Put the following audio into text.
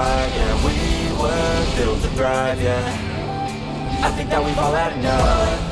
fight, yeah. We were built to thrive, yeah. I think that we've all had enough.